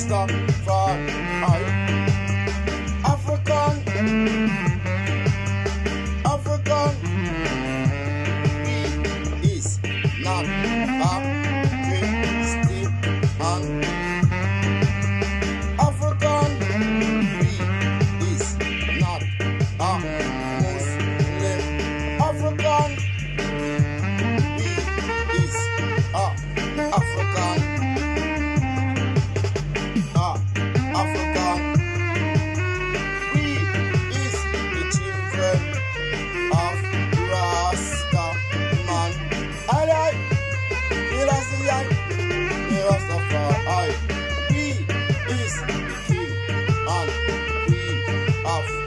faster. off.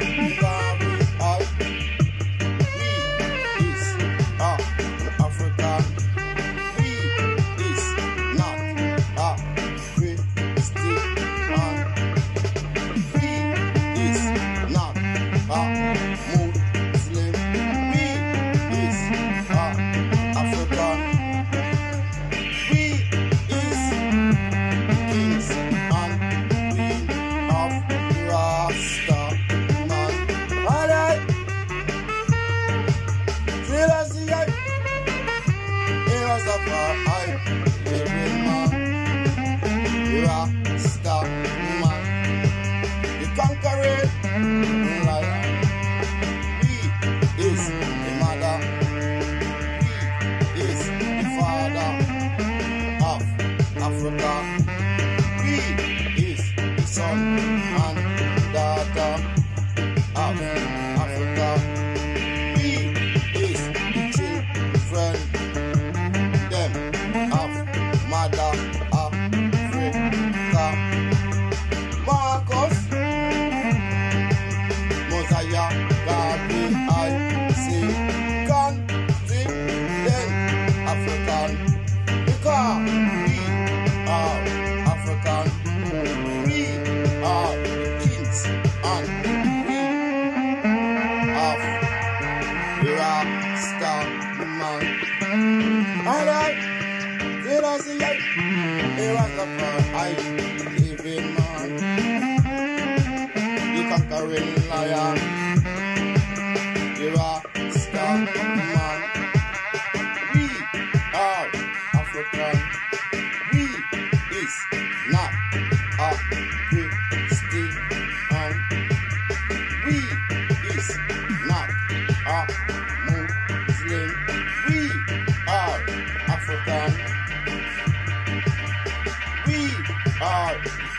Bye. was. It was the first I living my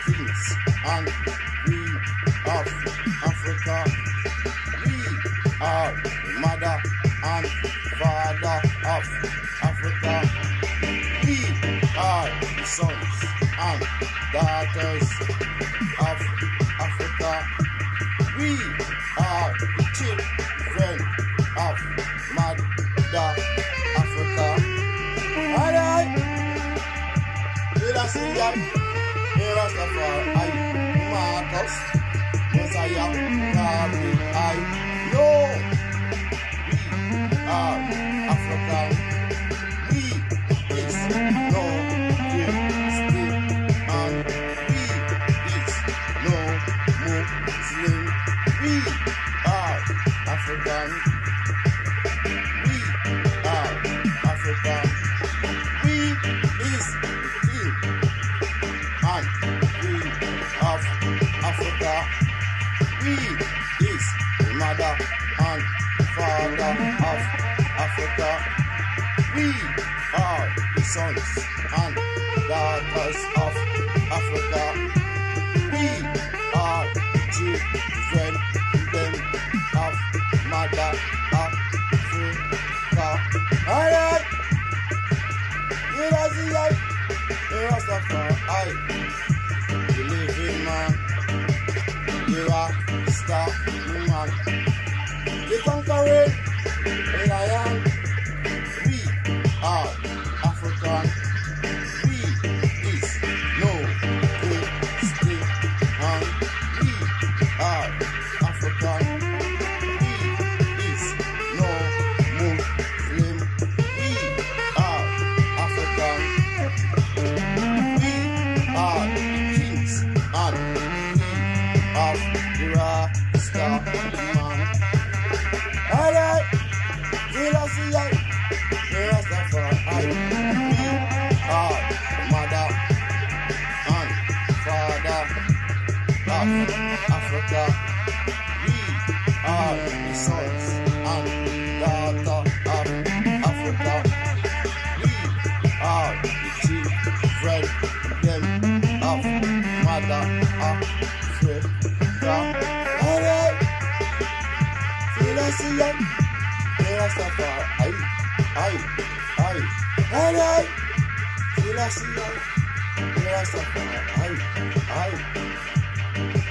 peace and of Africa. We are mother and father of Africa. We are sons and daughters of Africa. We are children of mother Africa. I, Marcus, Messiah, I we are Africa. We is no great state, and we is no Muslim. We are African. mother and father of Africa. We are the sons and daughters of Africa. We are children then of mother Africa. Alright! You are the like, you know, stuff, I believe in man. You are the star man, the conquering lion. We are African. We is no Christian. And we are African. We is no Muslim. We are African. We are kings and we of the Rasta man. Alright, the Rastafari. We are mother father of Africa. We are the sons and daughter of Africa. We are the children them of mother the Rastafari. Aye, aye, aye. Alright, Selassie, the Rastafari. Aye, aye.